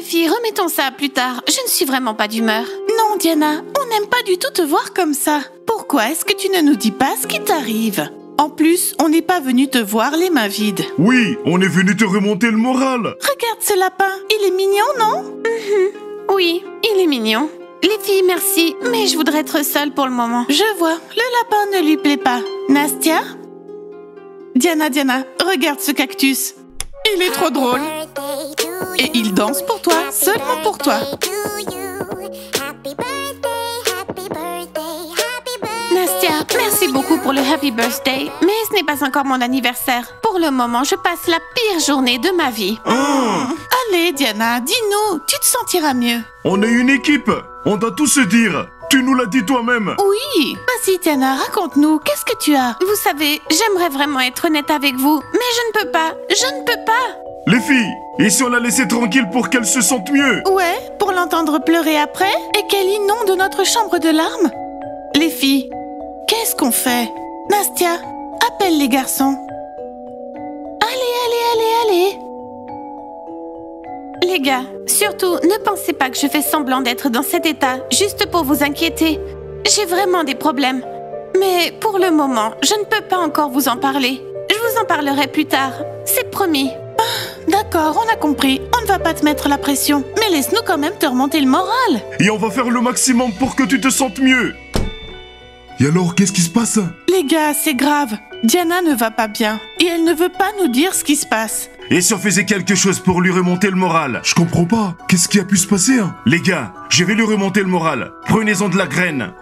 les filles, remettons ça à plus tard. Je ne suis vraiment pas d'humeur. Non, Diana, on n'aime pas du tout te voir comme ça. Pourquoi est-ce que tu ne nous dis pas ce qui t'arrive? En plus, on n'est pas venu te voir les mains vides. Oui, on est venu te remonter le moral. Regarde ce lapin, il est mignon, non? Oui, il est mignon. Les filles, merci, mais je voudrais être seule pour le moment. Je vois, le lapin ne lui plaît pas. Nastia? Diana, Diana, regarde ce cactus. Il est trop drôle. Et il danse pour toi, seulement pour toi. Nastia, merci beaucoup pour le happy birthday, mais ce n'est pas encore mon anniversaire. Pour le moment, je passe la pire journée de ma vie. Allez, Diana, dis-nous, tu te sentiras mieux. On est une équipe. On doit tout se dire. Tu nous l'as dit toi-même. Oui, vas-y, Diana, raconte-nous, qu'est-ce que tu as? Vous savez, j'aimerais vraiment être honnête avec vous, mais je ne peux pas. Je ne peux pas. Les filles, et si la laissait tranquille pour qu'elle se sente mieux Ouais, pour l'entendre pleurer après et qu'elle inonde notre chambre de larmes Les filles, qu'est-ce qu'on fait? Nastia, appelle les garçons. Allez, allez, allez, allez Les gars, surtout, ne pensez pas que je fais semblant d'être dans cet état juste pour vous inquiéter. J'ai vraiment des problèmes. Mais pour le moment, je ne peux pas encore vous en parler. Je vous en parlerai plus tard. C'est promis. D'accord, on a compris. On ne va pas te mettre la pression. Mais laisse-nous quand même te remonter le moral. Et on va faire le maximum pour que tu te sentes mieux. Et alors, qu'est-ce qui se passe? Les gars, c'est grave. Diana ne va pas bien. Et elle ne veut pas nous dire ce qui se passe. Et si on faisait quelque chose pour lui remonter le moral? Je comprends pas. Qu'est-ce qui a pu se passer hein? Les gars, je vais lui remonter le moral. Prenez-en de la graine.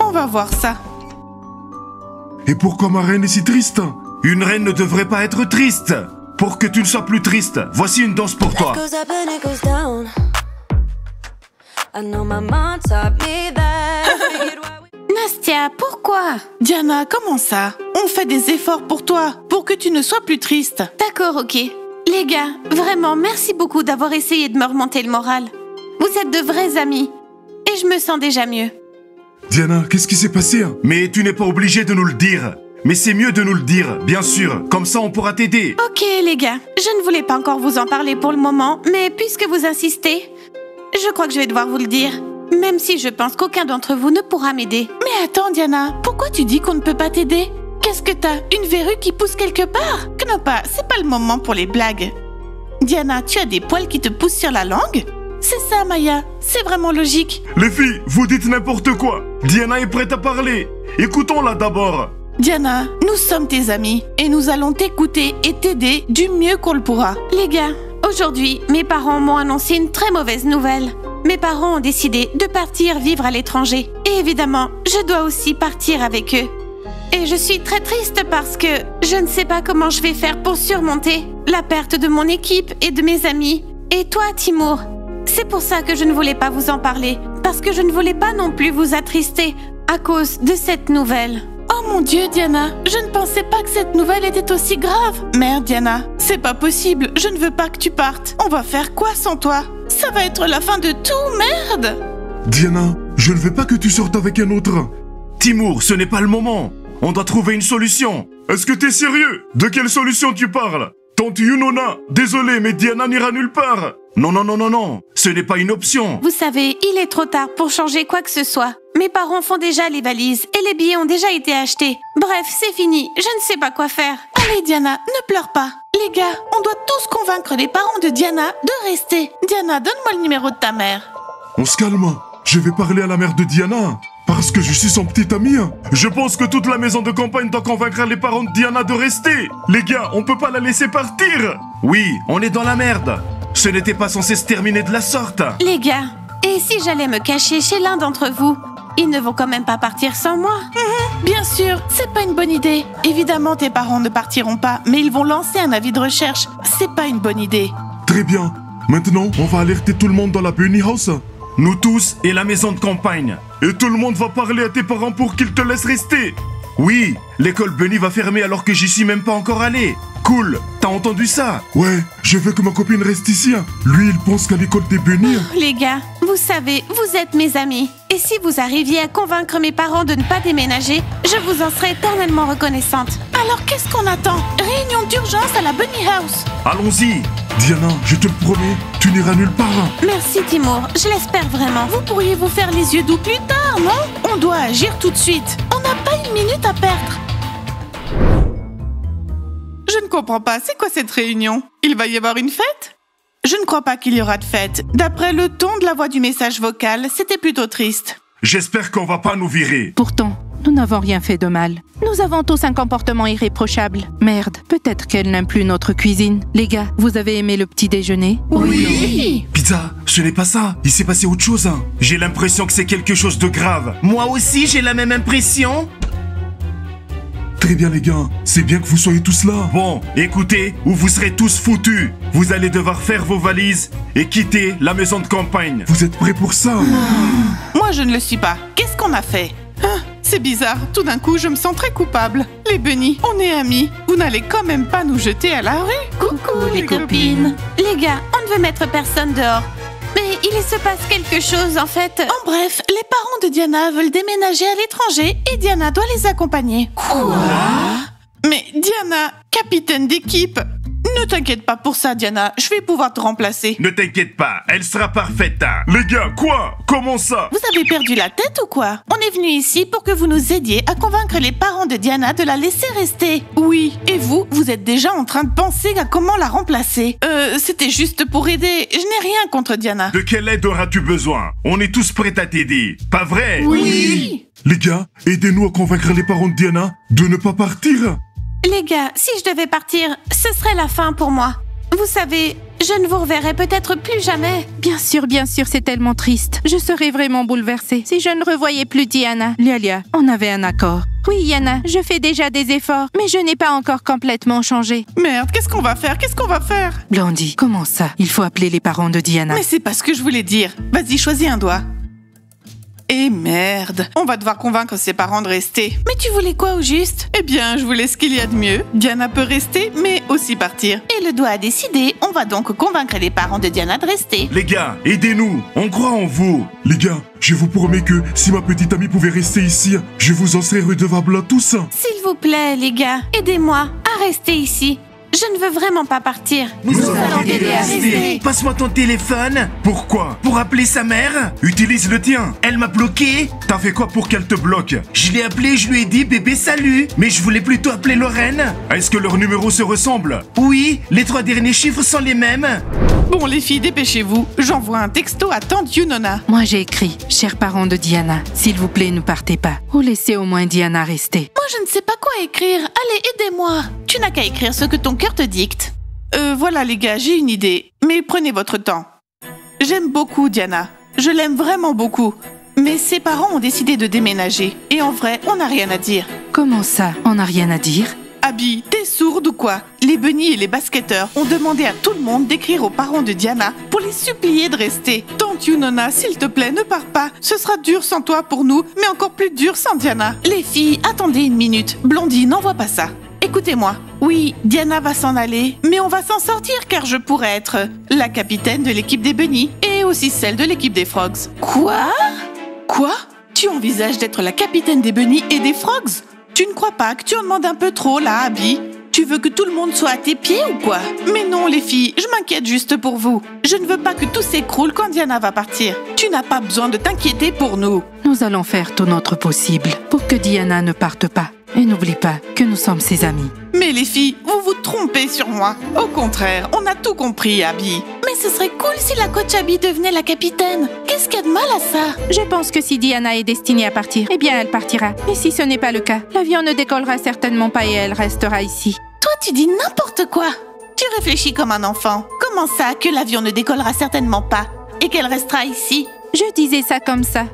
On va voir ça. Et pourquoi ma reine est si triste Une reine ne devrait pas être triste. Pour que tu ne sois plus triste, voici une danse pour toi. Nastia, pourquoi? Diana, comment ça? On fait des efforts pour toi, pour que tu ne sois plus triste. D'accord, ok. Les gars, vraiment, merci beaucoup d'avoir essayé de me remonter le moral. Vous êtes de vrais amis. Et je me sens déjà mieux. Diana, qu'est-ce qui s'est passé hein? Mais tu n'es pas obligé de nous le dire. Mais c'est mieux de nous le dire, bien sûr. Comme ça, on pourra t'aider. Ok, les gars, je ne voulais pas encore vous en parler pour le moment, mais puisque vous insistez, je crois que je vais devoir vous le dire. Même si je pense qu'aucun d'entre vous ne pourra m'aider. Mais attends, Diana, pourquoi tu dis qu'on ne peut pas t'aider? Qu'est-ce que t'as? Une verrue qui pousse quelque part? Knoppa, c'est pas le moment pour les blagues. Diana, tu as des poils qui te poussent sur la langue? C'est ça, Maya. C'est vraiment logique. Les filles, vous dites n'importe quoi. Diana est prête à parler. Écoutons-la d'abord. Diana, nous sommes tes amis et nous allons t'écouter et t'aider du mieux qu'on le pourra. Les gars, aujourd'hui, mes parents m'ont annoncé une très mauvaise nouvelle. Mes parents ont décidé de partir vivre à l'étranger. Et évidemment, je dois aussi partir avec eux. Et je suis très triste parce que je ne sais pas comment je vais faire pour surmonter la perte de mon équipe et de mes amis. Et toi, Timour C'est pour ça que je ne voulais pas vous en parler. Parce que je ne voulais pas non plus vous attrister à cause de cette nouvelle. Mon Dieu, Diana, je ne pensais pas que cette nouvelle était aussi grave. Merde, Diana, c'est pas possible. Je ne veux pas que tu partes. On va faire quoi sans toi? Ça va être la fin de tout, merde Diana, je ne veux pas que tu sortes avec un autre. Timour, ce n'est pas le moment. On doit trouver une solution. Est-ce que t'es sérieux? De quelle solution tu parles? Tante Yunona, désolé, mais Diana n'ira nulle part. Non, non, non, non, non. Ce n'est pas une option. Vous savez, il est trop tard pour changer quoi que ce soit. Mes parents font déjà les valises et les billets ont déjà été achetés. Bref, c'est fini. Je ne sais pas quoi faire. Allez, Diana, ne pleure pas. Les gars, on doit tous convaincre les parents de Diana de rester. Diana, donne-moi le numéro de ta mère. On se calme. Je vais parler à la mère de Diana. Parce que je suis son petit ami. Je pense que toute la maison de campagne doit convaincre les parents de Diana de rester. Les gars, on peut pas la laisser partir. Oui, on est dans la merde. Ce n'était pas censé se terminer de la sorte. Les gars, et si j'allais me cacher chez l'un d'entre vous Ils ne vont quand même pas partir sans moi. Bien sûr, c'est pas une bonne idée. Évidemment, tes parents ne partiront pas, mais ils vont lancer un avis de recherche. C'est pas une bonne idée. Très bien. Maintenant, on va alerter tout le monde dans la Bunny House. Nous tous et la maison de campagne. Et tout le monde va parler à tes parents pour qu'ils te laissent rester. Oui, l'école Bunny va fermer alors que j'y suis même pas encore allé. Cool, t'as entendu ça? Ouais, je veux que ma copine reste ici. hein. Lui, il pense qu'à l'école des Bunny. hein. Les gars, vous savez, vous êtes mes amis. Et si vous arriviez à convaincre mes parents de ne pas déménager, je vous en serais éternellement reconnaissante. Alors qu'est-ce qu'on attend? Réunion d'urgence à la Bunny House. Allons-y. Diana, je te le promets, tu n'iras nulle part. Merci Timur, je l'espère vraiment. Vous pourriez vous faire les yeux doux plus tard, non? On doit agir tout de suite. On n'a pas une minute à perdre. Je ne comprends pas, c'est quoi cette réunion? Il va y avoir une fête? Je ne crois pas qu'il y aura de fête. D'après le ton de la voix du message vocal, c'était plutôt triste. J'espère qu'on va pas nous virer. Pourtant, nous n'avons rien fait de mal. Nous avons tous un comportement irréprochable. Merde, peut-être qu'elle n'aime plus notre cuisine. Les gars, vous avez aimé le petit déjeuner? Oui Pizza, ce n'est pas ça. Il s'est passé autre chose. hein. J'ai l'impression que c'est quelque chose de grave. Moi aussi, j'ai la même impression. Très bien les gars, c'est bien que vous soyez tous là. Bon, écoutez, ou vous serez tous foutus. Vous allez devoir faire vos valises et quitter la maison de campagne. Vous êtes prêts pour ça? Moi, je ne le suis pas. Qu'est-ce qu'on a fait? Ah, C'est bizarre, tout d'un coup, je me sens très coupable. Les bunnies, on est amis. Vous n'allez quand même pas nous jeter à la rue Coucou les copines. Les gars, on ne veut mettre personne dehors. Mais il se passe quelque chose en fait. En bref, les parents de Diana veulent déménager à l'étranger et Diana doit les accompagner. Quoi? Mais Diana, capitaine d'équipe Ne t'inquiète pas pour ça, Diana. Je vais pouvoir te remplacer. Ne t'inquiète pas, elle sera parfaite. hein. Les gars, quoi? Comment ça? Vous avez perdu la tête ou quoi? On est venu ici pour que vous nous aidiez à convaincre les parents de Diana de la laisser rester. Oui, et vous, vous êtes déjà en train de penser à comment la remplacer. Euh, c'était juste pour aider. Je n'ai rien contre Diana. De quelle aide auras-tu besoin? On est tous prêts à t'aider. Pas vrai? Oui Les gars, aidez-nous à convaincre les parents de Diana de ne pas partir. Les gars, si je devais partir, ce serait la fin pour moi. Vous savez, je ne vous reverrai peut-être plus jamais. Bien sûr, bien sûr, c'est tellement triste. Je serais vraiment bouleversée si je ne revoyais plus Diana. Lialia, on avait un accord. Oui, Yana, je fais déjà des efforts, mais je n'ai pas encore complètement changé. Merde, qu'est-ce qu'on va faire? Qu'est-ce qu'on va faire? Blondie, comment ça? Il faut appeler les parents de Diana. Mais c'est pas ce que je voulais dire. Vas-y, choisis un doigt. Et merde, on va devoir convaincre ses parents de rester. Mais tu voulais quoi au juste? Eh bien, je voulais ce qu'il y a de mieux. Diana peut rester, mais aussi partir. Et le doigt a décidé, on va donc convaincre les parents de Diana de rester. Les gars, aidez-nous. On croit en vous. Les gars, je vous promets que si ma petite amie pouvait rester ici, je vous en serais redevable à tous. S'il vous plaît, les gars, aidez-moi à rester ici. Je ne veux vraiment pas partir. Nous allons t'aider à rester. Passe-moi ton téléphone Pourquoi? Pour appeler sa mère? Utilise le tien. Elle m'a bloqué. T'as fait quoi pour qu'elle te bloque? Je l'ai appelé, je lui ai dit bébé salut. Mais je voulais plutôt appeler Lorraine. Est-ce que leurs numéros se ressemblent Oui, les trois derniers chiffres sont les mêmes. Bon, les filles, dépêchez-vous. J'envoie un texto à tante Yunona. Moi, j'ai écrit Chers parents de Diana, s'il vous plaît, ne partez pas. Ou laissez au moins Diana rester. Moi, je ne sais pas quoi écrire. Allez, aidez-moi. Tu n'as qu'à écrire ce que ton cœur te dicte. Euh, voilà, les gars, j'ai une idée. Mais prenez votre temps. J'aime beaucoup Diana. Je l'aime vraiment beaucoup. Mais ses parents ont décidé de déménager. Et en vrai, on n'a rien à dire. Comment ça On n'a rien à dire? Abby, t'es sourde ou quoi? Les bunnies et les basketteurs ont demandé à tout le monde d'écrire aux parents de Diana pour les supplier de rester. Tante Yunona, s'il te plaît, ne pars pas. Ce sera dur sans toi pour nous, mais encore plus dur sans Diana. Les filles, attendez une minute. Blondie, n'envoie pas ça. Écoutez-moi. Oui, Diana va s'en aller, mais on va s'en sortir car je pourrais être la capitaine de l'équipe des bunnies et aussi celle de l'équipe des frogs. Quoi? Quoi? Tu envisages d'être la capitaine des bunnies et des frogs? Tu ne crois pas que tu en demandes un peu trop là, Abby? Tu veux que tout le monde soit à tes pieds ou quoi? Mais non, les filles, je m'inquiète juste pour vous. Je ne veux pas que tout s'écroule quand Diana va partir. Tu n'as pas besoin de t'inquiéter pour nous. Nous allons faire tout notre possible pour que Diana ne parte pas. Et n'oublie pas que nous sommes ses amis. Mais les filles, vous vous trompez sur moi. Au contraire, on a tout compris, Abby. Mais ce serait cool si la coach Abby devenait la capitaine. Qu'est-ce qu'il y a de mal à ça? Je pense que si Diana est destinée à partir, eh bien elle partira. Et si ce n'est pas le cas, l'avion ne décollera certainement pas et elle restera ici. Toi, tu dis n'importe quoi. Tu réfléchis comme un enfant. Comment ça que l'avion ne décollera certainement pas et qu'elle restera ici? Je disais ça comme ça.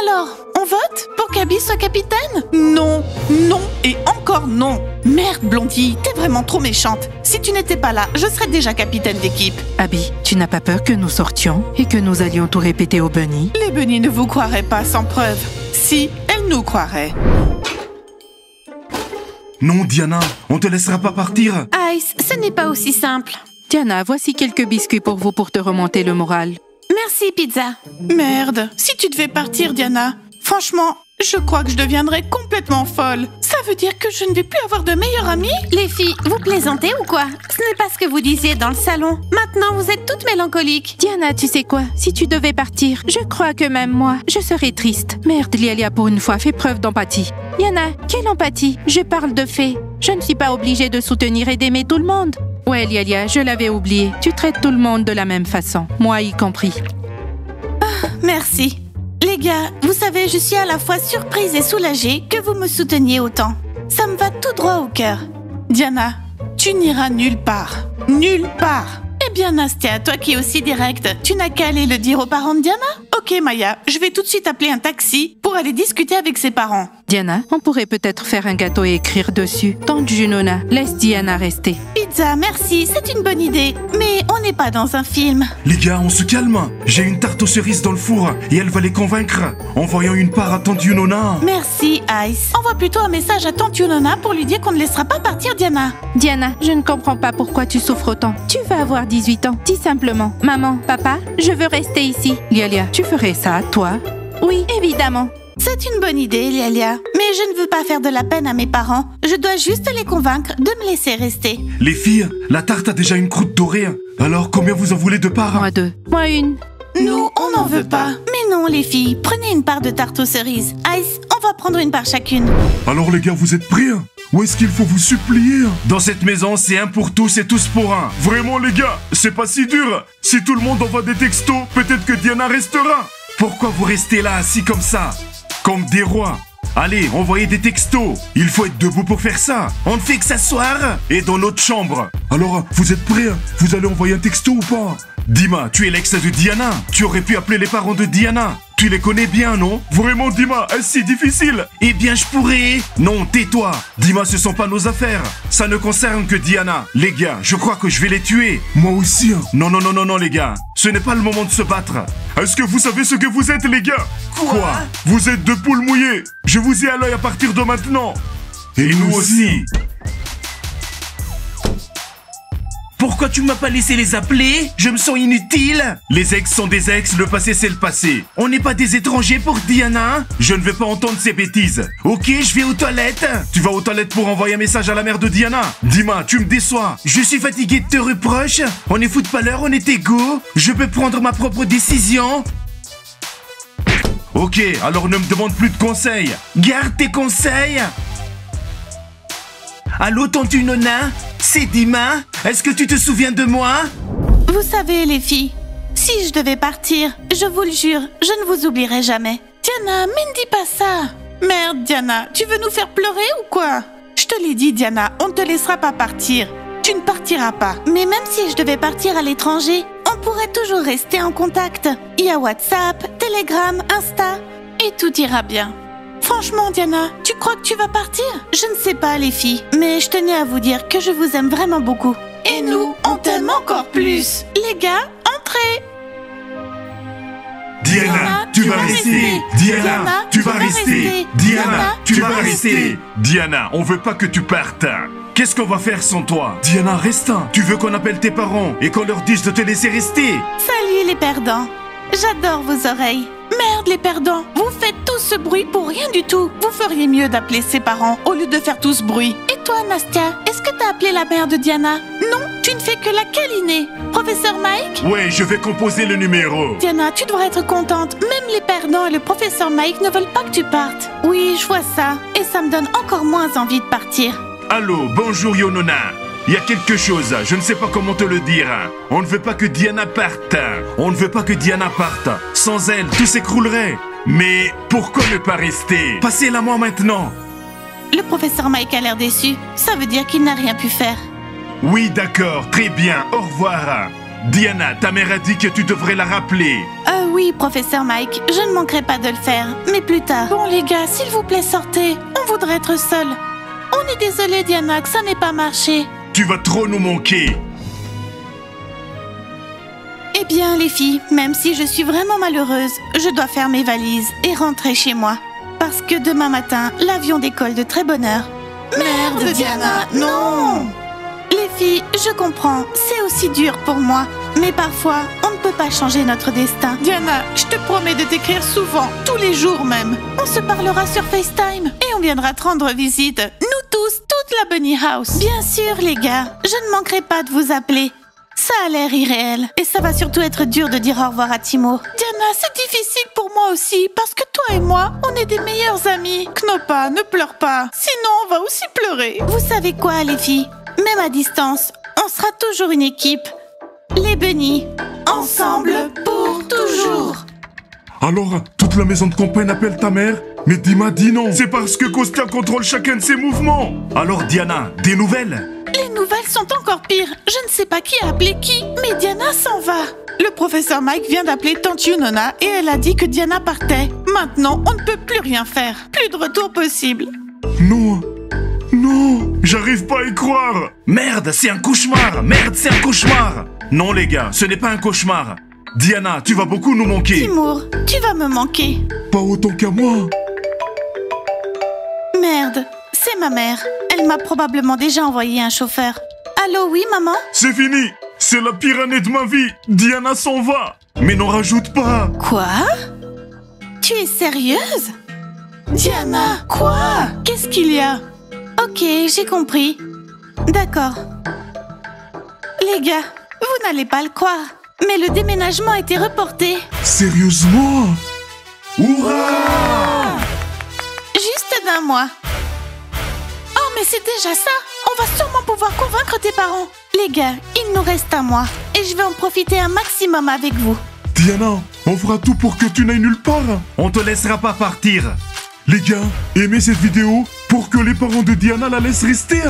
Alors, on vote pour qu'Abby soit capitaine? Non, non et encore non. Merde, Blondie, t'es vraiment trop méchante. Si tu n'étais pas là, je serais déjà capitaine d'équipe. Abby, tu n'as pas peur que nous sortions et que nous allions tout répéter au bunny Les bunnies ne vous croiraient pas sans preuve. Si, elles nous croiraient. Non, Diana, on te laissera pas partir. Ice, ce n'est pas aussi simple. Diana, voici quelques biscuits pour vous pour te remonter le moral. Merci, pizza. Merde, si tu devais partir, Diana, franchement, je crois que je deviendrais complètement folle. Ça veut dire que je ne vais plus avoir de meilleure amie Les filles, vous plaisantez ou quoi? Ce n'est pas ce que vous disiez dans le salon. Maintenant, vous êtes toutes mélancoliques. Diana, tu sais quoi? Si tu devais partir, je crois que même moi, je serais triste. Merde, Lialia, pour une fois, fais preuve d'empathie. Yana, quelle empathie? Je parle de fait. Je ne suis pas obligée de soutenir et d'aimer tout le monde. Ouais, Lialia, je l'avais oublié. Tu traites tout le monde de la même façon, moi y compris. Merci. Les gars, vous savez, je suis à la fois surprise et soulagée que vous me souteniez autant. Ça me va tout droit au cœur. Diana, tu n'iras nulle part. Nulle part. Eh bien, Nastia, toi qui es aussi direct, tu n'as qu'à aller le dire aux parents de Diana Ok, Maya, je vais tout de suite appeler un taxi pour aller discuter avec ses parents. Diana, on pourrait peut-être faire un gâteau et écrire dessus. Tante Junona, laisse Diana rester. Pizza, merci, c'est une bonne idée. Mais on n'est pas dans un film. Les gars, on se calme. J'ai une tarte aux cerises dans le four et elle va les convaincre. En voyant une part à Tante Yunona. Merci, Ice. Envoie plutôt un message à Tante Yunona pour lui dire qu'on ne laissera pas partir Diana. Diana, je ne comprends pas pourquoi tu souffres autant. Tu vas avoir 18 ans. Dis simplement, maman, papa, je veux rester ici. Lialia, tu ferais ça, toi? Oui, évidemment. C'est une bonne idée, Lialia. Mais je ne veux pas faire de la peine à mes parents. Je dois juste les convaincre de me laisser rester. Les filles, la tarte a déjà une croûte dorée. Alors combien vous en voulez de parts Moi deux. Moi une. Nous, on n'en veut pas. Mais non, les filles, prenez une part de tarte aux cerises. Ice, on va prendre une part chacune. Alors les gars, vous êtes prêts hein? Ou est-ce qu'il faut vous supplier Dans cette maison, c'est un pour tous et tous pour un. Vraiment les gars, c'est pas si dur. Si tout le monde envoie des textos, peut-être que Diana restera. Pourquoi vous restez là assis comme ça? Comme des rois Allez, envoyez des textos. Il faut être debout pour faire ça. On ne fait que s'asseoir et dans notre chambre. Alors, vous êtes prêts? Vous allez envoyer un texto ou pas? Dima, tu es l'ex de Diana. Tu aurais pu appeler les parents de Diana. Tu les connais bien, non? Vraiment, Dima, est-ce si difficile? Eh bien, je pourrais. Non, tais-toi. Dima, ce sont pas nos affaires. Ça ne concerne que Diana. Les gars, je crois que je vais les tuer. Moi aussi hein Non, non, non, non, non, les gars. Ce n'est pas le moment de se battre. Est-ce que vous savez ce que vous êtes, les gars? Quoi? Vous êtes deux poules mouillées. Je vous ai à l'œil à partir de maintenant. Et, nous aussi. Pourquoi tu m'as pas laissé les appeler? Je me sens inutile. Les ex sont des ex, le passé c'est le passé. On n'est pas des étrangers pour Diana Je ne vais pas entendre ces bêtises. Ok, je vais aux toilettes. Tu vas aux toilettes pour envoyer un message à la mère de Diana. Dima, tu me déçois. Je suis fatigué de te reproches. On est footballeur, on est égaux. Je peux prendre ma propre décision. Ok, alors ne me demande plus de conseils. Garde tes conseils. Allô, tante Nona C'est Dima? Est-ce que tu te souviens de moi? Vous savez, les filles, si je devais partir, je vous le jure, je ne vous oublierai jamais. Diana, mais ne dis pas ça. Merde, Diana, tu veux nous faire pleurer ou quoi? Je te l'ai dit, Diana, on ne te laissera pas partir. Tu ne partiras pas. Mais même si je devais partir à l'étranger, on pourrait toujours rester en contact. Il y a WhatsApp, Telegram, Insta, et tout ira bien. Franchement, Diana, tu crois que tu vas partir? Je ne sais pas, les filles, mais je tenais à vous dire que je vous aime vraiment beaucoup. Et nous, on t'aime encore plus. Les gars, entrez Diana, tu vas rester. Diana, tu vas rester. Diana, tu vas rester. Diana, on veut pas que tu partes. Qu'est-ce qu'on va faire sans toi? Diana, reste un. Tu veux qu'on appelle tes parents et qu'on leur dise de te laisser rester? Salut les perdants. J'adore vos oreilles. Merde les perdants, vous faites tout ce bruit pour rien du tout. Vous feriez mieux d'appeler ses parents au lieu de faire tout ce bruit. Et toi Nastia, est-ce que t'as appelé la mère de Diana? Non, tu ne fais que la câliner. Professeur Mike? Ouais, je vais composer le numéro. Diana, tu devrais être contente. Même les perdants et le professeur Mike ne veulent pas que tu partes. Oui, je vois ça. Et ça me donne encore moins envie de partir. Allô, bonjour Yonona. Il y a quelque chose, je ne sais pas comment te le dire. On ne veut pas que Diana parte. On ne veut pas que Diana parte. Sans elle, tout s'écroulerait. Mais pourquoi ne pas rester? Passez-la moi maintenant. Le professeur Mike a l'air déçu. Ça veut dire qu'il n'a rien pu faire. Oui, d'accord, très bien, au revoir. Diana, ta mère a dit que tu devrais la rappeler. Euh oui, professeur Mike, je ne manquerai pas de le faire, mais plus tard. Bon les gars, s'il vous plaît, sortez. On voudrait être seuls. On est désolé, Diana, que ça n'ait pas marché. Tu vas trop nous manquer. Eh bien, les filles, même si je suis vraiment malheureuse, je dois faire mes valises et rentrer chez moi. Parce que demain matin, l'avion décolle de très bonne heure. Merde, Diana, non Les filles, je comprends, c'est aussi dur pour moi. Mais parfois, on ne peut pas changer notre destin. Diana, je te promets de t'écrire souvent, tous les jours même. On se parlera sur FaceTime. Et on viendra te rendre visite, nous tous, toute la Bunny House. Bien sûr, les gars. Je ne manquerai pas de vous appeler. Ça a l'air irréel. Et ça va surtout être dur de dire au revoir à Timo. Diana, c'est difficile pour moi aussi, parce que toi et moi, on est des meilleurs amis. Knopa, ne pleure pas, sinon on va aussi pleurer. Vous savez quoi, les filles? Même à distance, on sera toujours une équipe. Les Bunny, ensemble pour toujours. Alors, toute la maison de campagne appelle ta mère Mais Dima dit non. C'est parce que Kostia contrôle chacun de ses mouvements. Alors Diana, des nouvelles? Les nouvelles sont encore pires. Je ne sais pas qui a appelé qui, mais Diana s'en va. Le professeur Mike vient d'appeler Tante Yunona et elle a dit que Diana partait. Maintenant, on ne peut plus rien faire. Plus de retour possible. Non. J'arrive pas à y croire. Merde, c'est un cauchemar Merde, c'est un cauchemar Non les gars, ce n'est pas un cauchemar. Diana, tu vas beaucoup nous manquer. Timour, tu vas me manquer. Pas autant qu'à moi. Merde, c'est ma mère. Elle m'a probablement déjà envoyé un chauffeur. Allô, oui, maman? C'est fini. C'est la pire année de ma vie. Diana s'en va. Mais n'en rajoute pas. Quoi? Tu es sérieuse? Diana, quoi? Qu'est-ce qu'il y a? Ok, j'ai compris. D'accord. Les gars, vous n'allez pas le croire, mais le déménagement a été reporté. Sérieusement? Juste d'un mois. Oh, mais c'est déjà ça On va sûrement pouvoir convaincre tes parents. Les gars, il nous reste un mois et je vais en profiter un maximum avec vous. Diana, on fera tout pour que tu n'ailles nulle part. On te laissera pas partir. Les gars, aimez cette vidéo pour que les parents de Diana la laissent rester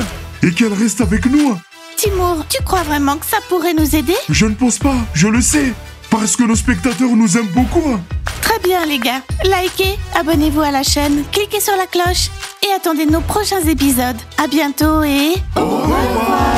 et qu'elle reste avec nous. Timour, tu crois vraiment que ça pourrait nous aider? Je ne pense pas, je le sais, parce que nos spectateurs nous aiment beaucoup. Très bien les gars. Likez, abonnez-vous à la chaîne, cliquez sur la cloche et attendez nos prochains épisodes. À bientôt et... Au revoir